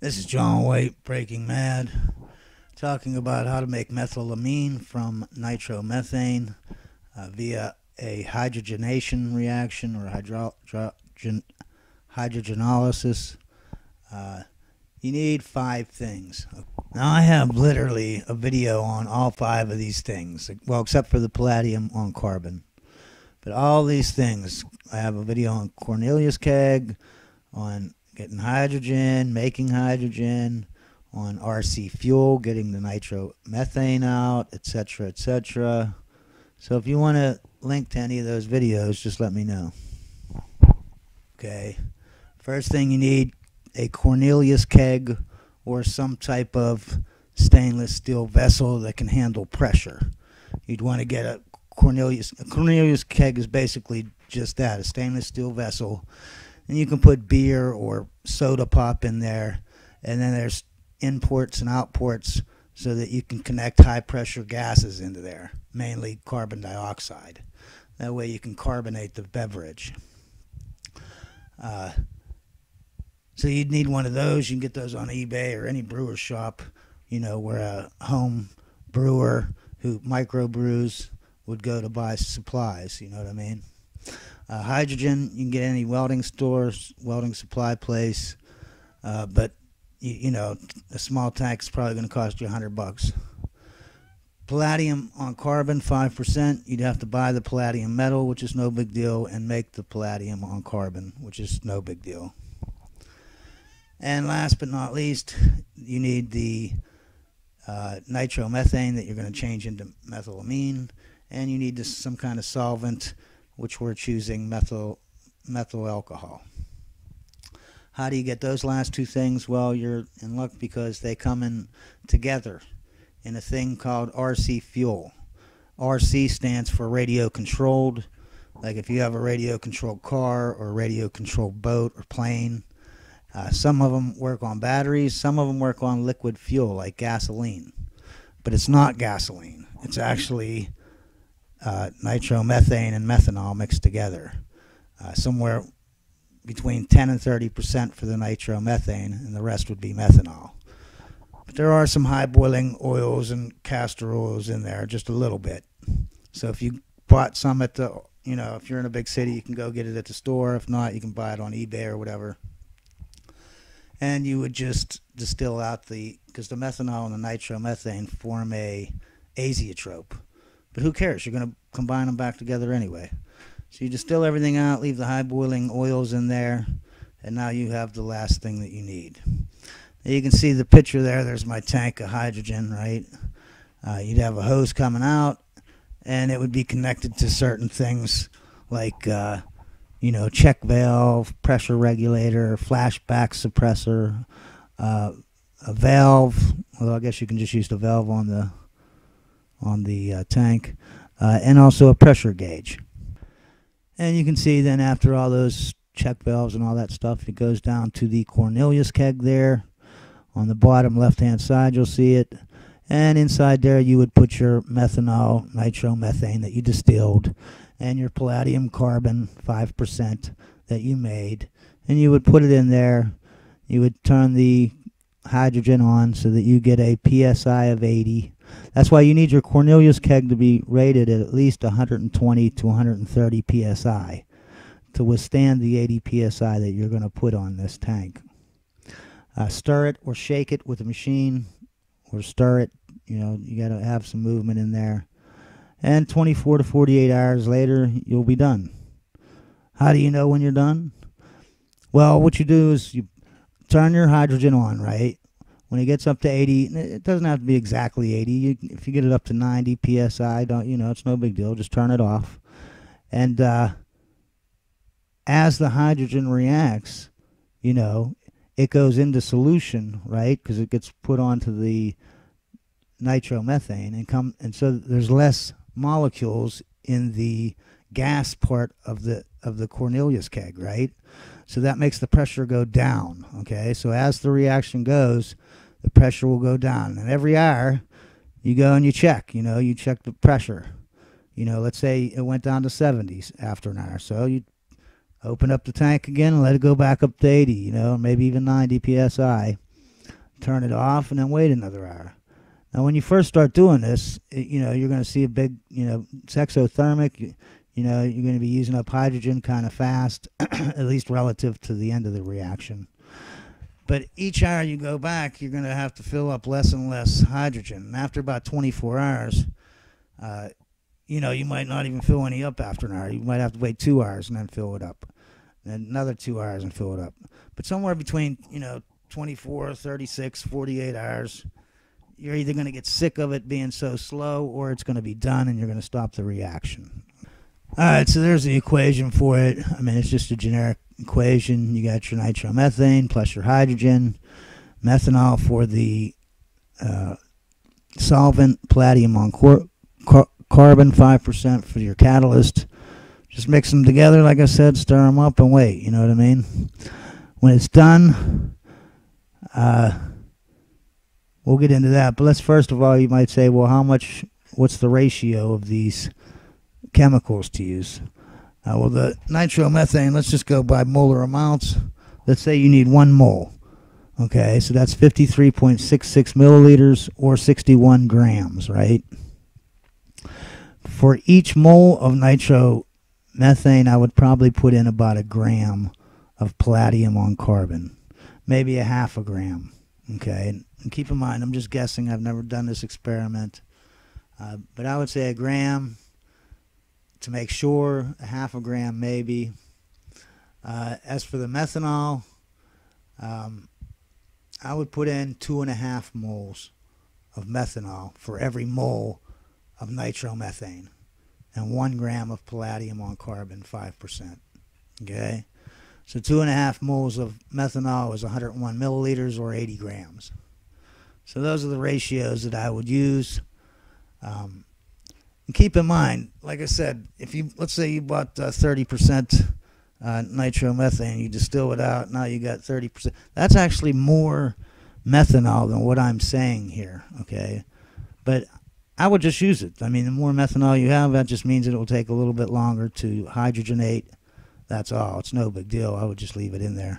This is John White, Breaking Mad, talking about how to make methylamine from nitromethane uh, via a hydrogenation reaction or hydro- hydrogen- hydrogenolysis. Uh, you need five things. Now, I have literally a video on all five of these things, well, except for the palladium on carbon. But all these things, I have a video on Cornelius keg, on getting hydrogen, making hydrogen, on RC fuel, getting the nitromethane out, etc., etc. So if you want to link to any of those videos, just let me know. Okay. First thing you need a Cornelius keg or some type of stainless steel vessel that can handle pressure. You'd want to get a Cornelius a Cornelius keg is basically just that, a stainless steel vessel. And you can put beer or soda pop in there. And then there's imports and outports so that you can connect high pressure gases into there, mainly carbon dioxide. That way you can carbonate the beverage. Uh, so you'd need one of those. You can get those on eBay or any brewer shop. You know, where a home brewer who microbrews would go to buy supplies. You know what I mean? Uh, hydrogen, you can get any welding stores, welding supply place. Uh, but you, you know, a small tank is probably going to cost you a hundred bucks. Palladium on carbon, 5%. You'd have to buy the palladium metal, which is no big deal, and make the palladium on carbon, which is no big deal. And last but not least, you need the uh, nitromethane that you're going to change into methylamine, and you need this, some kind of solvent, which we're choosing methyl methyl alcohol. How do you get those last two things? Well, you're in luck because they come in together in a thing called RC fuel. RC stands for radio controlled. Like if you have a radio controlled car or radio controlled boat or plane, uh, some of them work on batteries, some of them work on liquid fuel like gasoline. But it's not gasoline, it's actually uh, nitromethane and methanol mixed together. Uh, somewhere between 10 and 30 percent for the nitromethane, and the rest would be methanol. But there are some high boiling oils and castor oils in there, just a little bit. So if you bought some at the, you know, if you're in a big city, you can go get it at the store. If not, you can buy it on eBay or whatever. And you would just distill out the, because the methanol and the nitromethane form a azeotrope. But who cares? You're going to combine them back together anyway. So you distill everything out, leave the high boiling oils in there, and now you have the last thing that you need. Now you can see the picture there. There's my tank of hydrogen, right? Uh, you'd have a hose coming out, and it would be connected to certain things like, uh, you know, check valve, pressure regulator, flashback suppressor, uh, a valve. Although I guess you can just use the valve on the on the uh, tank, uh, and also a pressure gauge. And you can see then after all those check valves and all that stuff, it goes down to the Cornelius keg there. On the bottom left hand side, you'll see it. And inside there, you would put your methanol, nitromethane that you distilled, and your palladium carbon, 5% that you made. And you would put it in there. You would turn the hydrogen on so that you get a PSI of 80. That's why you need your Cornelius keg to be rated at at least 120 to 130 PSI to withstand the 80 PSI that you're going to put on this tank. Uh, stir it or shake it with a machine or stir it. You know, you got to have some movement in there. And 24 to 48 hours later, you'll be done. How do you know when you're done? Well, what you do is you turn your hydrogen on, right? When it gets up to 80, it doesn't have to be exactly 80. You, if you get it up to 90 psi, don't you know? It's no big deal. Just turn it off, and uh, as the hydrogen reacts, you know, it goes into solution, right? Because it gets put onto the nitromethane, and come, and so there's less molecules in the gas part of the of the Cornelius keg, right? So that makes the pressure go down. Okay, so as the reaction goes, the pressure will go down, and every hour you go and you check. You know, you check the pressure. You know, let's say it went down to 70s after an hour, so you open up the tank again and let it go back up to 80. You know, maybe even 90 psi, turn it off, and then wait another hour. Now, when you first start doing this, it, you know you're going to see a big, you know, it's exothermic. You, know, you're going to be using up hydrogen kind of fast, at least relative to the end of the reaction. But each hour you go back, you're going to have to fill up less and less hydrogen. And after about 24 hours, uh, you know, you might not even fill any up after an hour. You might have to wait two hours and then fill it up. And another two hours and fill it up. But somewhere between, you know, 24, 36, 48 hours, you're either going to get sick of it being so slow or it's going to be done and you're going to stop the reaction. All right, so there's the equation for it. I mean, it's just a generic equation. You got your nitromethane plus your hydrogen, methanol for the uh, solvent, palladium on car- carbon, 5% for your catalyst. Just mix them together, like I said, stir them up and wait. You know what I mean? When it's done, uh, we'll get into that. But let's first of all, you might say, well, how much, what's the ratio of these chemicals to use? Uh, well, the nitromethane, let's just go by molar amounts. Let's say you need one mole. Okay, so that's 53.66 milliliters or 61 grams, right? For each mole of nitromethane, I would probably put in about a gram of palladium on carbon, maybe a half a gram. Okay, and keep in mind, I'm just guessing. I've never done this experiment, uh, but I would say a gram to make sure, a half a gram maybe. Uh, as for the methanol, um, I would put in two and a half moles of methanol for every mole of nitromethane and one gram of palladium on carbon, 5%. Okay? So two and a half moles of methanol is 101 milliliters or 80 grams. So those are the ratios that I would use. Um, and keep in mind, like I said, if you let's say you bought uh, thirty percent uh, nitromethane, you distill it out. Now you got thirty percent. That's actually more methanol than what I'm saying here. Okay, but I would just use it. I mean, the more methanol you have, that just means it will take a little bit longer to hydrogenate. That's all. It's no big deal. I would just leave it in there.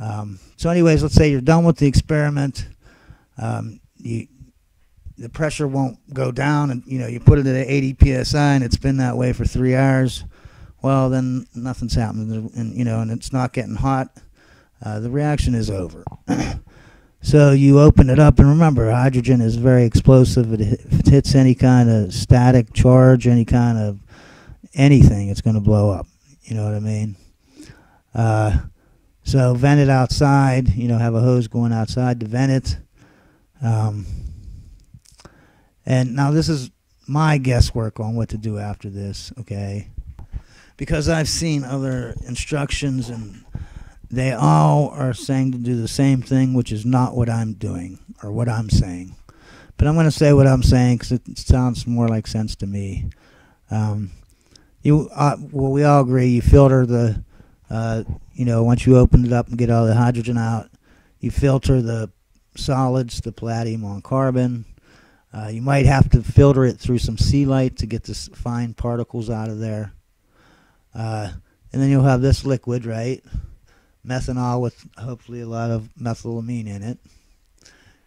Um, so, anyways, let's say you're done with the experiment. Um, you the pressure won't go down and you know you put it at 80 psi and it's been that way for three hours well then nothing's happening. And you know and it's not getting hot. Uh, the reaction is over. So you open it up and remember hydrogen is very explosive. It, if it hits any kind of static charge any kind of anything it's going to blow up. You know what i mean? Uh, so vent it outside you know have a hose going outside to vent it. Um, and now this is my guesswork on what to do after this, okay? Because I've seen other instructions and they all are saying to do the same thing, which is not what I'm doing or what I'm saying. But I'm going to say what I'm saying because it sounds more like sense to me. Um, you, uh, well, we all agree. You filter the, uh, you know, once you open it up and get all the hydrogen out, you filter the solids, the palladium on carbon, uh, you might have to filter it through some Celite to get the fine particles out of there. Uh, and then you'll have this liquid, right? Methanol with hopefully a lot of methylamine in it.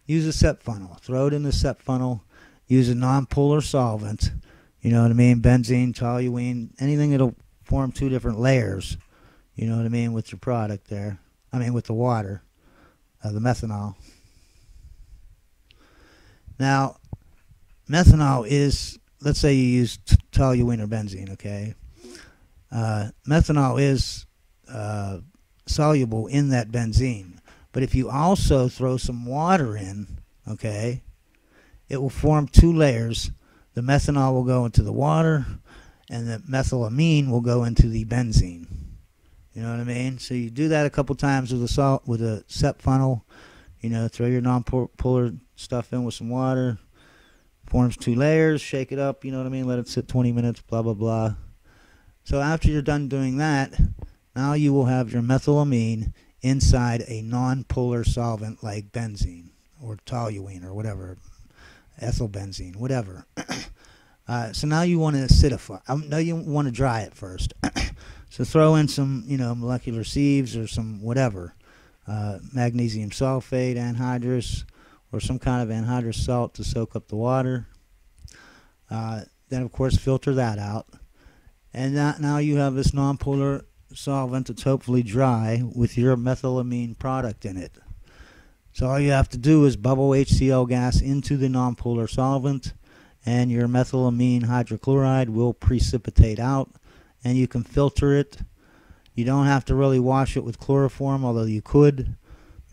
Use a SEP funnel. Throw it in the SEP funnel. Use a non-polar solvent. You know what I mean? Benzene, toluene, anything that'll form two different layers. You know what I mean with your product there. I mean with the water, uh, the methanol. Now, methanol is, let's say you use toluene or benzene, okay? Uh, methanol is uh, soluble in that benzene. But if you also throw some water in, okay, it will form two layers. The methanol will go into the water, and the methylamine will go into the benzene. You know what I mean? So you do that a couple times with a salt with a SEP funnel. You know, throw your non-polar stuff in with some water, forms two layers, shake it up, you know what I mean? Let it sit 20 minutes, blah, blah, blah. So after you're done doing that, now you will have your methylamine inside a non-polar solvent like benzene or toluene or whatever, ethylbenzene, whatever. uh, so now you want to acidify. Um, no, you want to dry it first. so throw in some, you know, molecular sieves or some whatever. uh, magnesium sulfate anhydrous or some kind of anhydrous salt to soak up the water. Uh, then, of course, filter that out. And that, now you have this nonpolar solvent that's hopefully dry with your methylamine product in it. So all you have to do is bubble HCl gas into the nonpolar solvent and your methylamine hydrochloride will precipitate out and you can filter it. You don't have to really wash it with chloroform, although you could.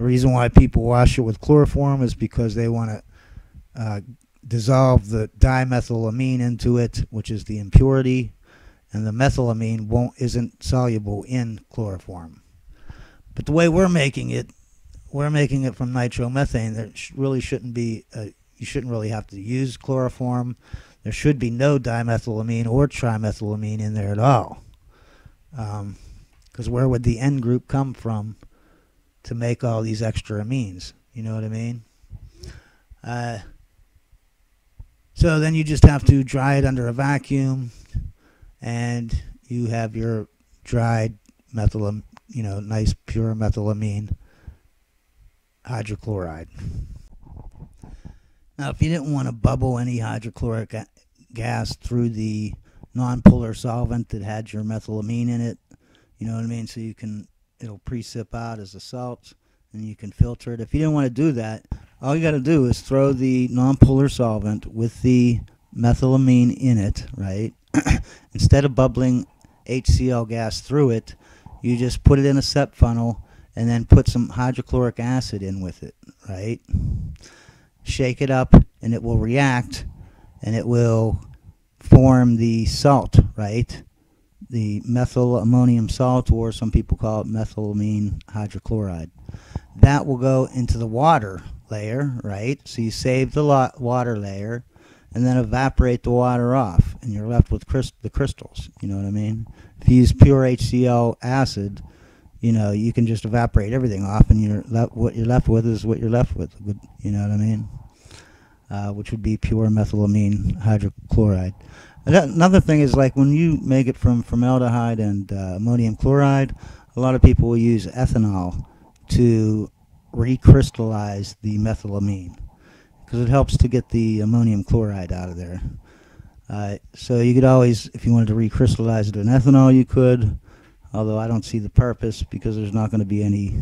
The reason why people wash it with chloroform is because they want to uh, dissolve the dimethylamine into it, which is the impurity, and the methylamine won't isn't soluble in chloroform. But the way we're making it, we're making it from nitromethane. There really shouldn't be a, you shouldn't really have to use chloroform. There should be no dimethylamine or trimethylamine in there at all. Because um, where would the N group come from to make all these extra amines? You know what I mean? Uh, so then you just have to dry it under a vacuum, and you have your dried methylam, you know, nice pure methylamine hydrochloride. Now, if you didn't want to bubble any hydrochloric gas through the nonpolar solvent that had your methylamine in it, you know what I mean? So you can, it'll precip out as a salt and you can filter it. If you didn't want to do that, all you got to do is throw the non-polar solvent with the methylamine in it, right? Instead of bubbling HCl gas through it, you just put it in a SEP funnel and then put some hydrochloric acid in with it, right? Shake it up and it will react and it will form the salt, right? The methyl ammonium salt, or some people call it methylamine hydrochloride. That will go into the water layer, right? So you save the water layer and then evaporate the water off, and you're left with the crystals. You know what I mean? If you use pure HCl acid, you know you can just evaporate everything off, and you're left, what you're left with is what you're left with. You know what I mean? uh, which would be pure methylamine hydrochloride. Another thing is like when you make it from formaldehyde and uh, ammonium chloride, a lot of people will use ethanol to recrystallize the methylamine because it helps to get the ammonium chloride out of there. Uh, so you could always, if you wanted to recrystallize it in ethanol, you could, although I don't see the purpose because there's not going to be any,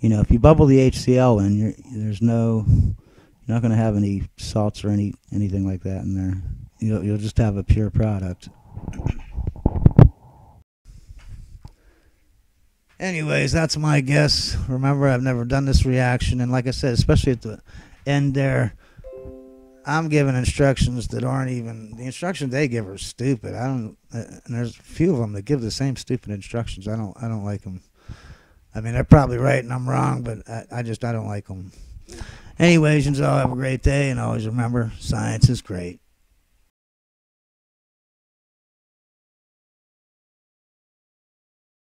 you know, if you bubble the HCl in, there's no you're not going to have any salts or any anything like that in there. You'll, you'll just have a pure product. Anyways, that's my guess. Remember, I've never done this reaction, and like I said, especially at the end there, I'm giving instructions that aren't even the instructions they give are stupid. I don't, uh, and there's a few of them that give the same stupid instructions. I don't, I don't like them. I mean, they're probably right and I'm wrong, but I, I just I don't like them. Anyways, y'all have a great day, and always remember, science is great.